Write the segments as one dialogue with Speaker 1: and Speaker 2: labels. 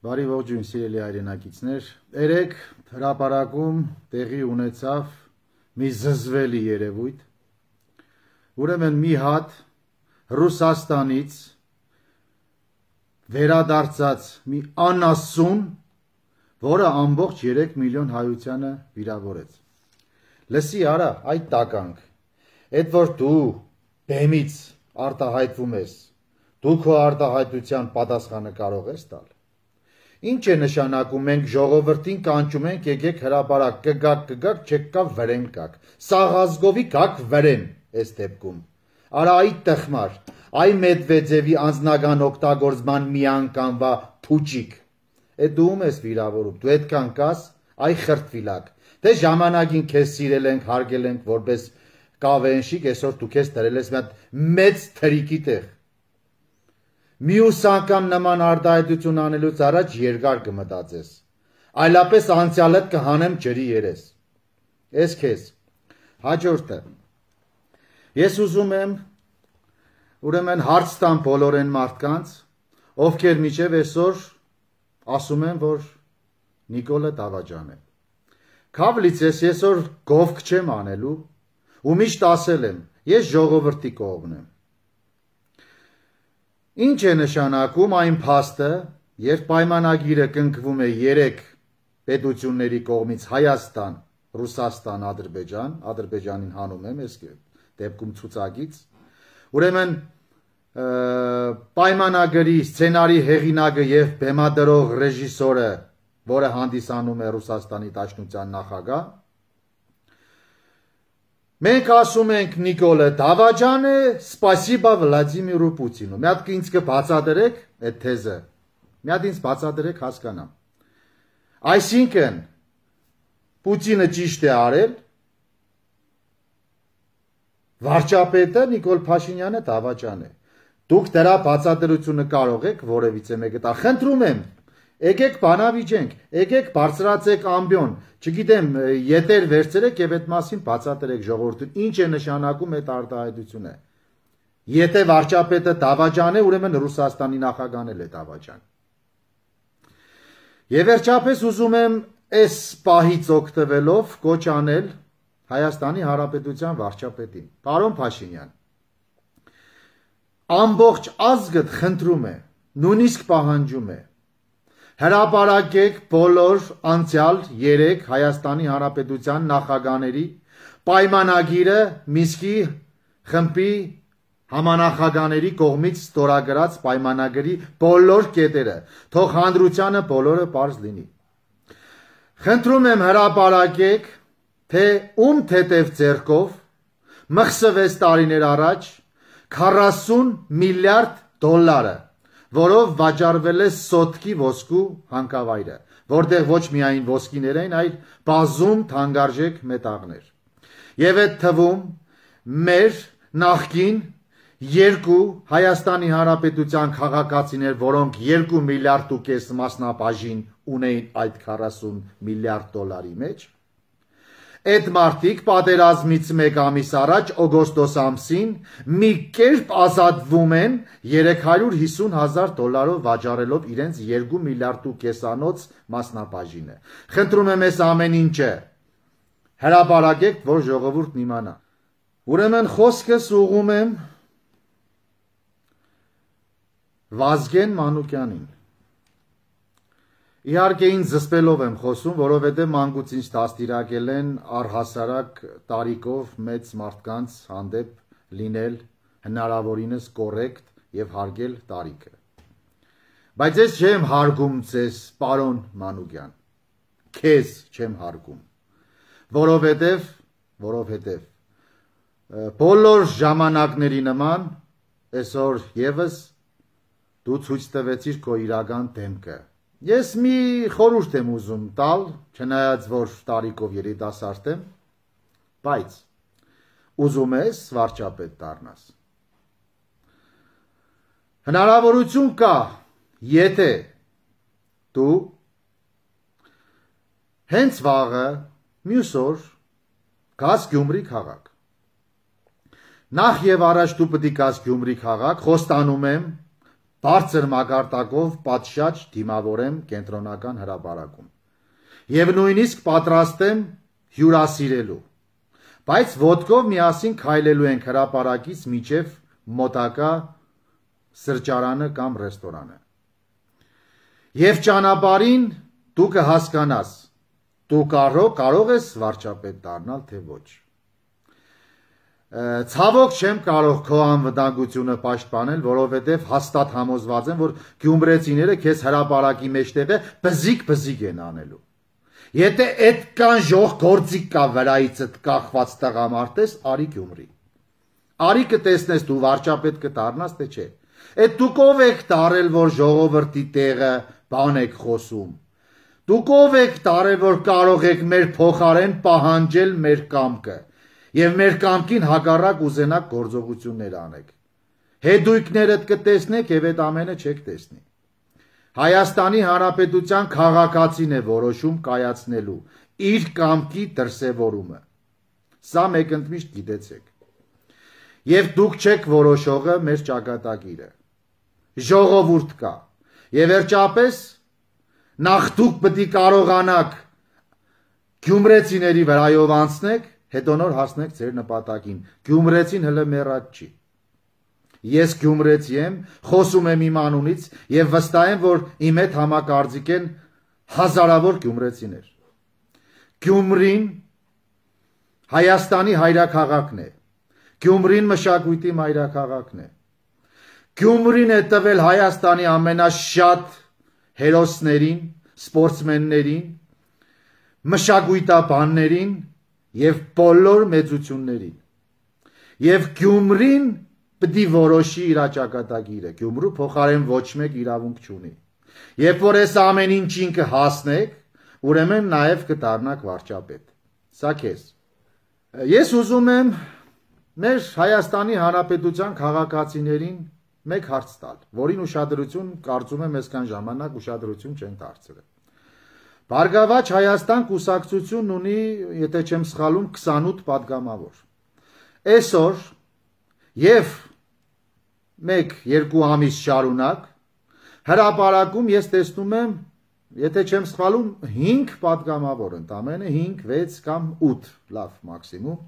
Speaker 1: Բարի ողջույն սիրելի հայրենակիցներ։ Երեք հրապարակում տեղի ունեցավ մի զզվելի երևույթ։ Ուրեմն մի հատ Ռուսաստանից վերադարձած մի անասուն, որը ամբողջ 3 միլիոն հայությանը վիրավորեց։ Լսի արա այդ տականք։ Այդ որ դու բեմից արտահայտվում ես, դու քո արտահայտության պատասխանը կարող ես տալ։ Ինչ է նշանակում մենք ժողովրդին կանչում ենք եկեք հրաապարակ կգակ կգակ չեք կա վրեն կակ սաղազգովի գակ վրեն այս դեպքում արա այ տխմար այ մեդվեդևի անձնական օգտագործման մի անգամվա փուճիկ է դու ում ես վիրավորում դու այդքան կաս այ խրտվիլակ դե ժամանակին քեզ սիրել ենք հարգել ենք որպես կավենշիկ այսօր դու քեզ դրել ես մի հատ մեծ թրիկի տեղ Մյուս անգամ նման արտահայտություն անելուց առաջ երկար կմտածես։ Այլապես անցյալդ կհանեմ ջրի երես։ Էս քեզ։ Հաջորդը։ Ես ուզում եմ ուրեմն հարց տամ բոլոր այն մարդկանց, ովքեր միջև այսօր ասում են, որ Նիկոլը Դավաճան է։ Քավլից ես այսօր գովք չեմ անելու ու միշտ ասել եմ, ես ժողովրդի կողմն եմ։ Ինչ է նշանակում այն փաստը, երբ պայմանագիրը կնքվում է 3 պետությունների կողմից Հայաստան, Ռուսաստան, Ադրբեջան, Ադրբեջանին հանում եմ ես դեպքում ցուցակից, ուրեմն պայմանագրի սցենարի հեղինակը եւ բեմադրող ռեժիսորը, որը հանդիսանում է Ռուսաստանի Դաշնության նախագահ, Մենք ասում ենք Նիկոլը Դավաճան է, սպասիբա Վլադիմիրу Պուտինու։ Մի հատ ինձ կբացատրեք այդ թեզը։ Մի հատ ինձ բացատրեք հասկանամ։ Այսինքն Պուտինը ճիշտ է արել, վարչապետը Նիկոլ Փաշինյանը Դավաճան է։ Դուք դրա բացատրությունը կարող եք որևիցե մեկը տալ։ Խնդրում եմ, Եկեք բանավիճենք, եկեք բարձրացեք ամբիոն, չգիտեմ, յետեր վերցրեք եւ այդ մասին բացատրեք ժողովրդին, ինչ է նշանակում այդ արտահայտությունը։ Եթե վարչապետը Դավաճան է, ուրեմն Ռուսաստանի նախագահն էլ է Դավաճան։ Եվ վերջապես ուզում եմ այս պահից օգտվելով կոչ անել Հայաստանի Հանրապետության վարչապետին։ Պարոն Փաշինյան, ամբողջ ազգդ խնդրում է, նույնիսկ պահանջում է հրապարակեք բոլոր անցյալ 3 Հայաստանի Հանրապետության նախագաների պայմանագիրը Միսկի խմբի համանախագաների կողմից ստորագրած պայմանագրի բոլոր կետերը, թող հանդրությանը բոլորը པարզ լինի։ Խնդրում եմ հրապարակեք, թե ում թետև ձերկով մխսվեց տարիներ առաջ 40 միլիարդ դոլարը որով վաճառվել է սոտկի ոսկու հանքավայրը, որտեղ ոչ միայն ոսկիներ են, այլ բազում թանկարժեք մետաղներ։ Եվ այդ թվում մեր նախկին երկու Հայաստանի Հանրապետության քաղաքացիներ, որոնք 2 միլիարդ ու կես մասնաբաժին ունեին այդ 40 միլիարդ դոլարի մեջ, Այդ մարդիկ պատերազմից մեկ ամիս առաջ օգոստոս ամսին մի կերպ ազատվում են 350 հազար դոլարով վաճառելով իրենց 2 միլիարդ ու կեսանոց մասնապաժինը։ Խնդրում եմ ես ամեն ինչը հրապարակեք, որ ժողովուրդն իմանա։ Ուրեմն խոսքս ուղում եմ Վազգեն Մանուկյանին Իհարկե ինձ զսպելով եմ խոսում, որովհետև մանկուց ինձ դաստիարակել են առհասարակ տարիքով մեծ մարդկանց հանդեպ լինել հնարավորինս կոռեկտ եւ հարգել տարիքը։ Բայց ես չեմ հարգում ձեզ, պարոն Մանուկյան։ Քեզ չեմ հարգում։ Որովհետև, որովհետև բոլոր ժամանակների նման այսօր եւս դու ցույց տվեցիր քո իրական դեմքը Ես մի խորհուրդ եմ ուզում տալ, չնայած որ տարիքով երիտասարդ եմ, բայց ուզում ես վարչապետ դառնաս։ Հնարավորություն կա, եթե դու հենց վաղը մյուս օր գաս Գյումրի քաղաք։ Նախ եւ առաջ դու պետք է գաս Գյումրի քաղաք, խոստանում եմ, բարձր մակարդակով պատշաճ դիմավորեմ կենտրոնական հրապարակում։ Եվ նույնիսկ պատրաստ եմ հյուրասիրելու։ Բայց ոդկով միասին քայլելու ենք հրապարակից միջև մոտակա սրճարանը կամ ռեստորանը։ Եվ ճանապարհին դու կհասկանաս, դու կարող կարող ես վարչապետ դառնալ թե ոչ։ Ցավոք չեմ կարող քո անվտանգությունը պաշտպանել, որովհետև հաստատ համոզված եմ, որ գյումրեցիները քեզ հրաապարակի մեջտեղը բզիկ-բզիկ են անելու։ Եթե այդքան ժող գործիկ կա վրայիցդ կախված տղամարդ ես, արի Գյումրի։ Արի կտեսնես դու վարչապետ կդառնաս թե չէ։ Այդ դուք ով եք տարել, որ ժողովրդի տեղը բան եք խոսում։ Դուք ով եք տարել, որ կարող եք մեր փոխարեն պահանջել մեր կամքը եւ մեր կամքին հակառակ ուզենակ գործողություններ անեք։ Հետույքներդ կտեսնեք եւ այդ ամենը չեք տեսնի։ Հայաստանի Հանրապետության քաղաքացին է որոշում կայացնելու իր կամքի դրսևորումը։ Սա մեկ ընդմիշտ գիտեցեք։ Եվ դուք չեք որոշողը մեր ճակատագիրը։ Ժողովուրդ կա։ Եվ վերջապես նախ դուք պետք կարողանաք Գյումրեցիների վրայով անցնեք հետո նոր հասնեք ձեր նպատակին։ Գյումրեցին հələ մեռած չի։ Ես Գյումրեցի եմ, խոսում եմ իմ անունից եւ վստահ եմ, որ իմ հետ համակարծիք են հազարավոր գյումրեցիներ։ Գյումրին Հայաստանի հայրաքաղաքն է։ Գյումրին մշակույթի մայրաքաղաքն է։ Գյումրին է տվել Հայաստանի ամենաշատ հերոսներին, սպորտսմեններին, մշակույթաբաններին եւ բոլոր մեծություններին։ Եվ Գյումրին պիտի որոշի իր ճակատագիրը։ Գյումրու փոխարեն ոչ մեկ իրավունք չունի։ Երբ որ այս ամեն ինչին կհասնեք, ուրեմն նաև կդառնաք վարչապետ։ Սա քեզ։ Ես ուզում եմ մեր Հայաստանի Հանրապետության քաղաքացիներին մեկ հարց տալ, որին ուշադրություն կարծում եմ այսքան ժամանակ ուշադրություն չեն դարձրել։ Բարգավաճ Հայաստան կուսակցությունն ունի, եթե չեմ սխալում, 28 падգամավոր։ Այսօր եւ 1-2 ամիս շարունակ հրաապարակում ես տեսնում եմ, եթե չեմ սխալում, 5 падգամավոր, ընդամենը 5-6 կամ 8, լավ, մաքսիմում։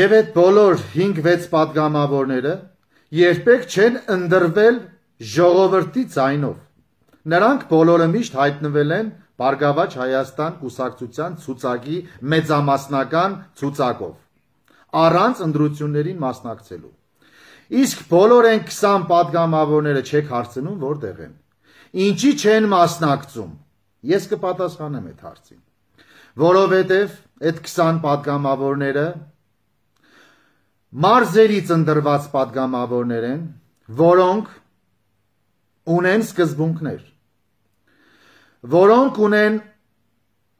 Speaker 1: Եվ այդ բոլոր 5-6 падգամավորները երբեք չեն ընդրվել ժողովրդի ցայնով։ Նրանք բոլորը միշտ հայտնվել են Բարգավաճ Հայաստան կուսակցության ցուցակի մեծամասնական ցուցակով առանց ընդրություններին մասնակցելու։ Իսկ բոլորեն 20 падգամավորները չեք հարցնում որտեղ են։ Ինչի չեն մասնակցում։ Ես կպատասխանեմ այդ հարցին։ Որովհետև այդ 20 падգամավորները մարզերից ընդրված падգամավորներ են, որոնք ունեն սկզբունքներ որոնք ունեն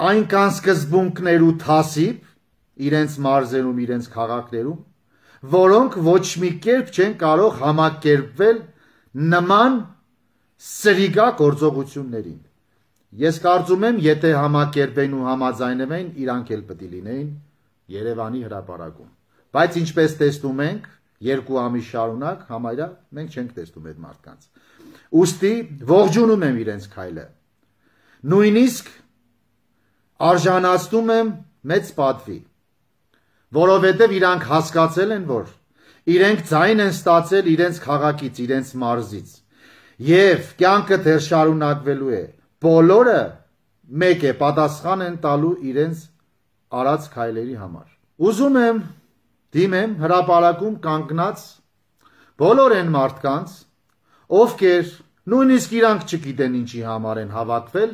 Speaker 1: այնքան սկզբունքներ ու թասիբ իրենց մարզերում, իրենց քաղաքներում, որոնք ոչ մի կերպ չեն կարող համակերպվել նման սրիգա գործողություններին։ Ես կարծում եմ, եթե համակերպեն ու համաձայնվեն, իրանք էլ պետք է լինեին Երևանի հրապարակում։ Բայց ինչպես տեսնում ենք, երկու ամիս շարունակ համարյա մենք չենք տեսնում այդ մարդկանց։ Ոստի ողջունում եմ իրենց քայլը նույնիսկ արժանացնում եմ մեծ պատվի, որովհետև իրանք հասկացել են, որ իրենք ձայն են ստացել իրենց քաղաքից, իրենց մարզից, և կյանքը դեր շարունակվելու է, բոլորը մեկ է պատասխան են տալու իրենց արած քայլերի համար։ Ուզում եմ դիմեմ հրապարակում կանգնած բոլոր են մարդկանց, ովքեր նույնիսկ իրանք չգիտեն ինչի համար են հավաքվել,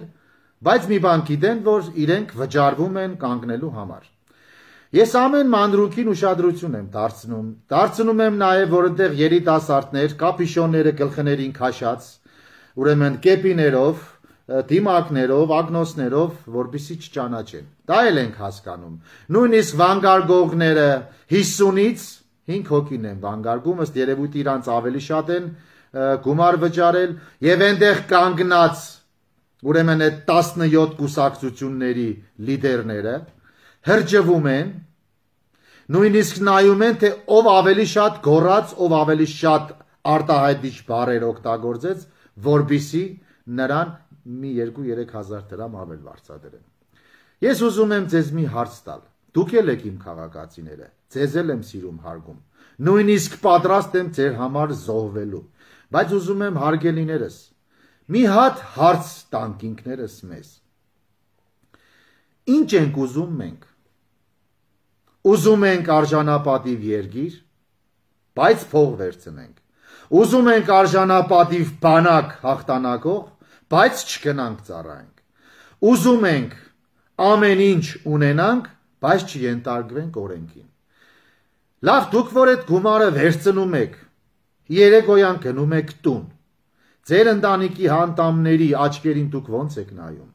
Speaker 1: բայց մի բան գիտեն, որ իրենք վճարվում են կանգնելու համար։ Ես ամեն մանրուքին ուշադրություն եմ դարձնում։ Դարձնում եմ նաև, որ այնտեղ երիտասարդներ, կապիշոնները գլխներին քաշած, ուրեմն կեպիներով, դիմակներով, ագնոսներով, որբիսի չճանաչեն։ Դա էլ ենք հասկանում։ Նույնիսկ վանգարգողները 50-ից 5 հոգին են վանգարգում, ըստ երևույթ իրանց ավելի շատ են գումար վճարել եւ այնտեղ կանգնած ուրեմն այդ 17 կուսակցությունների լիդերները հրճվում են նույնիսկ նայում են թե ով ավելի շատ գոռաց, ով ավելի շատ արտահայտիչ բառեր օգտագործեց, որբիսի նրան մի 2-3 հազար դրամ ավել վարձատրեն։ Ես ուզում եմ ձեզ մի հարց տալ։ Դուք եք եք իմ քաղաքացիները, ձեզ էլ եմ սիրում հարգում։ Նույնիսկ պատրաստ եմ ձեր համար զոհվելու։ Բայց ուզում եմ հարգելիներս, մի հատ հարց տանք ինքներս մեզ։ Ինչ ենք ուզում մենք։ Ուզում ենք արժանապատիվ երգիր, բայց փող վերցնենք։ Ուզում ենք արժանապատիվ բանակ հաղթանակող, բայց չգնանք ծառայենք։ Ուզում ենք ամեն ինչ ունենանք, բայց չյենտարկվենք օրենքին։ Լավ, դուք որ այդ գումարը վերցնում եք, երեկոյան գնում եք տուն։ Ձեր ընտանիքի հանդամների աչքերին դուք ո՞նց եք նայում։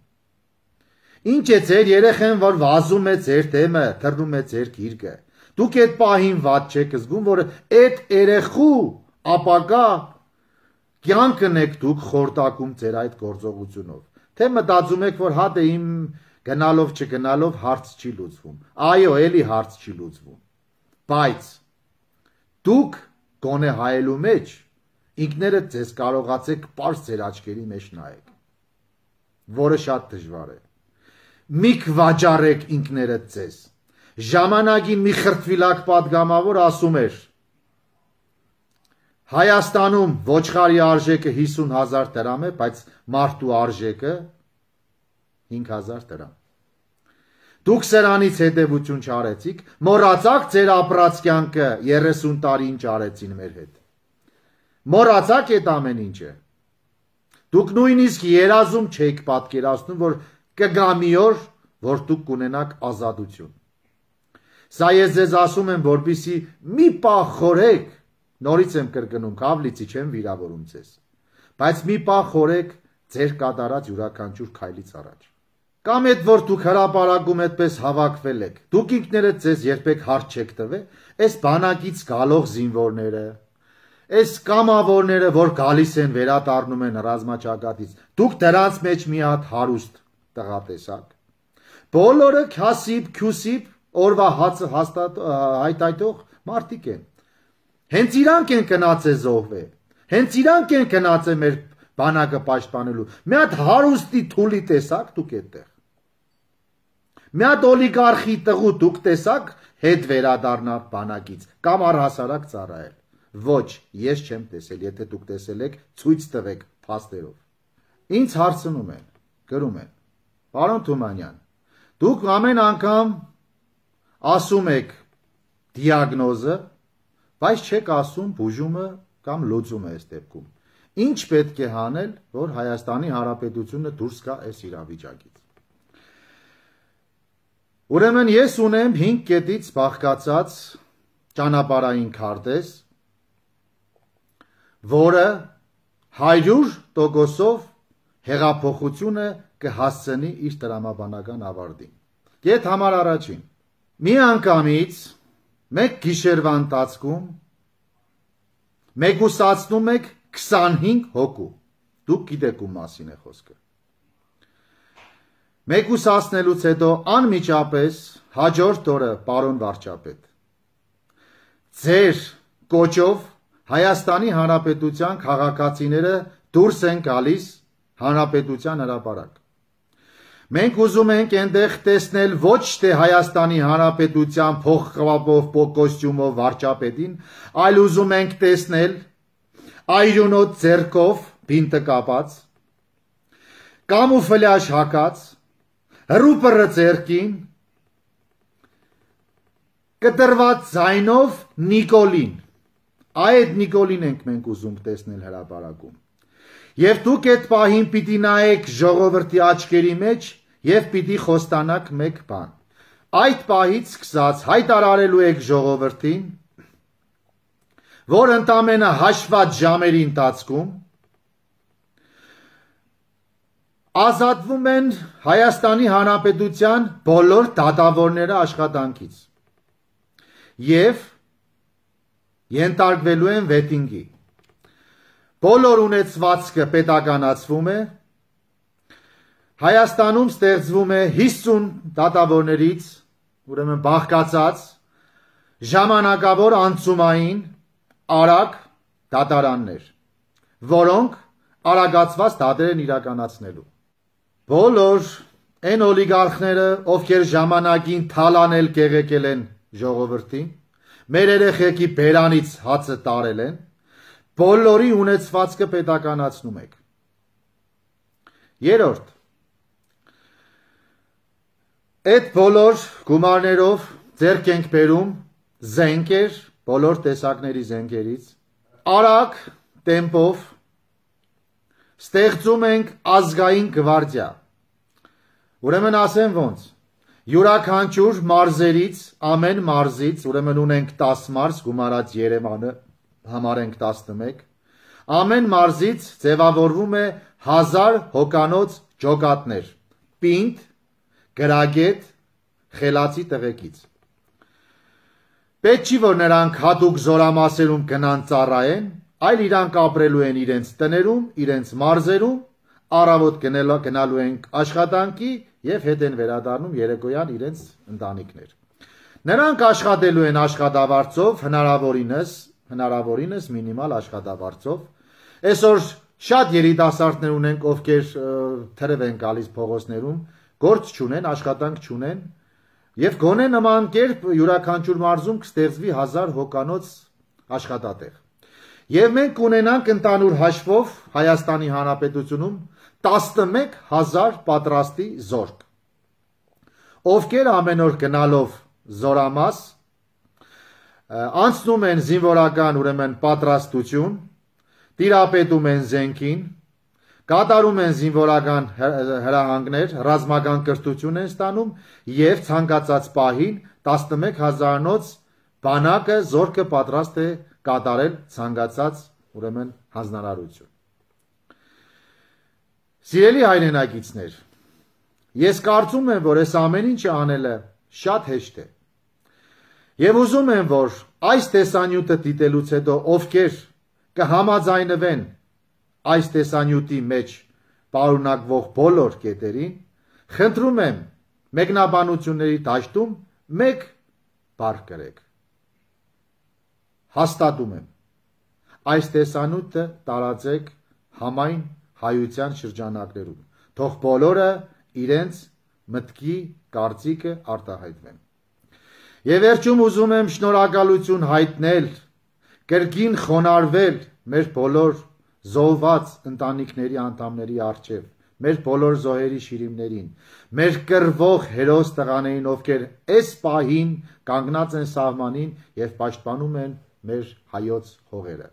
Speaker 1: Ինչ է ձեր երեխեն, որ վազում է ձեր դեմը, թռնում է ձեր գիրկը։ Դուք այդ պահին ված չեք զգում, որ այդ երեխու ապակա կյանքն եք դուք խորտակում ձեր այդ գործողությունով։ Թե մտածում եք, որ հա դե իմ գնալով չգնալով հարց չի լուծվում։ Այո, էլի հարց չի լուծվում։ Բայց դուք գոնե հայելու մեջ Ինքներդ ձեզ կարողացեք པարզ ձեր աչքերի մեջ նայեք, որը շատ դժվար է։ Մի քվաճարեք ինքներդ ձեզ։ Ժամանակի մի խրտվիլակ падգամավոր ասում էր. Հայաստանում ոչխարի արժեքը 50000 դրամ է, բայց մարդու արժեքը 5000 դրամ։ Դուք սրանից հետևություն չարեցիք, մոռացաք ձեր ապրած կյանքը 30 տարին ճարեցին մեր հետ։ Մոռացաք այդ ամեն ինչը։ Դուք նույնիսկ երազում չեք պատկերացնում, որ կգա մի օր, որ դուք կունենաք ազատություն։ Սա ես ձեզ ասում եմ, որpիսի մի պահ խորեք Նորից եմ կրկնում, Քավլիցի չեմ վիրավորում ձեզ։ Բայց մի պահ խորեք ձեր կատարած յուրաքանչյուր քայլից առաջ։ Կամ այդ որ դուք հրաապարակում այդպես հավաքվել եք, դուք ինքներդ ձեզ երբեք հարց չեք տվել, այս բանակից գալող զինվորները, այս կամավորները, որ գալիս են վերադառնում են ռազմաճակատից, դուք դրանց մեջ մի հատ հարուստ տղա տեսակ։ Բոլորը քասիբ, քյուսիբ, օրվա հացը հաստատ հայտայտող մարդիկ են։ Հենց իրանք են գնացել զոհվել։ Հենց իրանք են գնացել մեր բանակը պաշտպանելու։ Մի հատ հարուստի թուլի տեսակ դուք այդտեղ։ Մի հատ օլիգարխի տղու դուք տեսակ հետ վերադառնա բանակից կամ առհասարակ ծառայել։ Ոչ, ես չեմ տեսել, եթե դուք տեսել եք, ցույց տվեք փաստերով։ Ինչ հարցնում են, գրում են։ Պարոն Թումանյան, դուք ամեն անգամ ասում եք դիագնոզը, բայց չեք ասում բուժումը կամ լուծումը այս դեպքում։ Ինչ պետք է հանել, որ Հայաստանի Հանրապետությունը դուրս գա այս իրավիճակից։ Ուրեմն ես ունեմ 5 կետից բաղկացած ճանապարհային քարտեզ, որը 100%-ով հեղափոխությունը կհասցնի իր տրամաբանական ավարտին։ Կետ համար առաջին։ Մի անգամից մեկ գիշերվա ընթացքում մեկուսացնում եք 25 հոգու։ Դուք գիտեք ում մասին է խոսքը։ Մեկուսացնելուց հետո անմիջապես հաջորդ օրը պարոն վարչապետ ձեր կոչով Հայաստանի Հանրապետության քաղաքացիները դուրս են գալիս Հանրապետության հրապարակ Մենք ուզում ենք այնտեղ տեսնել ոչ թե Հայաստանի Հանրապետության փոխկապով կոստյումով վարչապետին, այլ ուզում ենք տեսնել այրունոտ ձերկով բինտը կապած, կամուֆլյաժ հակած, հրուպրը ձերկին, կտրված ձայնով Նիկոլին։ Այդ Նիկոլին ենք մենք ուզում տեսնել հրապարակում։ Եվ դուք այդ պահին պիտի նայեք ժողովրդի աչքերի մեջ եւ պիտի խոստանաք մեկ բան։ Այդ պահից սկսած հայտարարելու եք ժողովրդին, որ ընդամենը հաշված ժամերի ընթացքում ազատվում են Հայաստանի Հանրապետության բոլոր դատավորները աշխատանքից եւ ենթարկվելու են վետինգի։ Բոլոր ունեցվածքը պետականացվում է Հայաստանում ստեղծվում է 50 դատավորներից, ուրեմն բաղկացած ժամանակավոր անցումային արագ դատարաններ, որոնք արագացված դատեր են իրականացնելու։ Բոլոր այն օլիգարխները, ովքեր ժամանակին թալանել կեղեկել են ժողովրդին, մեր երեխեքի բերանից հացը տարել են, բոլորի ունեցվածքը պետականացնում եք։ Երորդ Այդ բոլոր գումարներով ձեռք ենք բերում զենքեր, բոլոր տեսակների զենքերից, արագ տեմպով ստեղծում ենք ազգային գվարդիա։ Ուրեմն ասեմ ոնց։ Յուրաքանչյուր մարզերից, ամեն մարզից, ուրեմն ունենք 10 մարզ, գումարած Երևանը համարենք 11, ամեն մարզից ձևավորվում է 1000 հոկանոց ջոկատներ, պինդ, գրագետ, խելացի տղեկից։ Պետք չի, որ նրանք հատուկ զորամասերում գնան ծառայեն, այլ իրանք ապրելու են իրենց տներում, իրենց մարզերում, առավոտ գնալու, են աշխատանքի եւ հետ են վերադառնում երեկոյան իրենց ընտանիքներ։ Նրանք աշխատելու են աշխատավարձով հնարավորինս հնարավորինս մինիմալ աշխատավարձով։ Այսօր շատ երիտասարդներ ունենք, ովքեր թրև են գալիս փողոցներում, գործ չունեն, աշխատանք չունեն, եւ գոնե նման կերպ յուրաքանչյուր մարզում կստեղծվի 1000 հոկանոց աշխատատեղ։ Եվ մենք կունենանք ընդանուր հաշվով Հայաստանի Հանրապետությունում 11000 պատրաստի զորք, ովքեր ամեն օր գնալով զորամաս անցնում են զինվորական ուրեմն պատրաստություն, տիրապետում են զենքին, կատարում են զինվորական հրահանգներ, ռազմական կրթություն են ստանում եւ ցանկացած պահին 11000-նոց բանակը զորքը պատրաստ է կատարել ցանկացած ուրեմն հանձնարարություն։ Սիրելի հայրենակիցներ, ես կարծում եմ, որ այս ամեն ինչը անելը շատ հեշտ է։ Եվ ուզում եմ, որ այս տեսանյութը դիտելուց հետո ովքեր կհամաձայնվեն այս տեսանյութի մեջ պարունակվող բոլոր կետերին, խնդրում եմ մեկնաբանությունների դաշտում մեկ բառ կրեք։ Հաստատում եմ։ Այս տեսանյութը տարածեք համայն հայության շրջանակներում։ Թող բոլորը իրենց մտքի կարծիքը արտահայտվեն։ Եվ վերջում ուզում եմ շնորհակալություն հայտնել, կրկին խոնարհվել մեր բոլոր զոհված ընտանիքների անդամների առջև, մեր բոլոր զոհերի շիրիմներին, մեր կրվող հերոս տղաներին, ովքեր այս պահին կանգնած են սահմանին եւ պաշտպանում են մեր հայոց հողերը։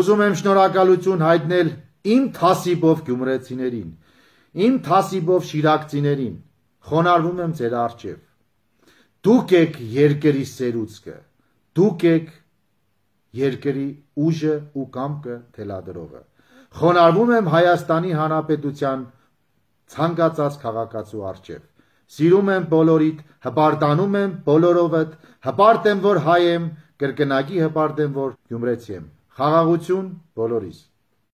Speaker 1: Ուզում եմ շնորհակալություն հայտնել իմ թասիբով գյումրեցիներին, իմ թասիբով շիրակցիներին, խոնարհվում եմ ձեր առջև Դուք եք երկրի սերուցքը, դուք եք երկրի ուժը ու կամքը թելադրողը։ Խոնարհվում եմ Հայաստանի Հանրապետության ցանկացած քաղաքացու արչև։ Սիրում եմ բոլորիդ, հպարտանում եմ բոլորովդ, հպարտ եմ, որ հայ եմ, կրկնակի հպարտ եմ, որ գյումրեցի եմ։ Խաղաղություն բոլորիս։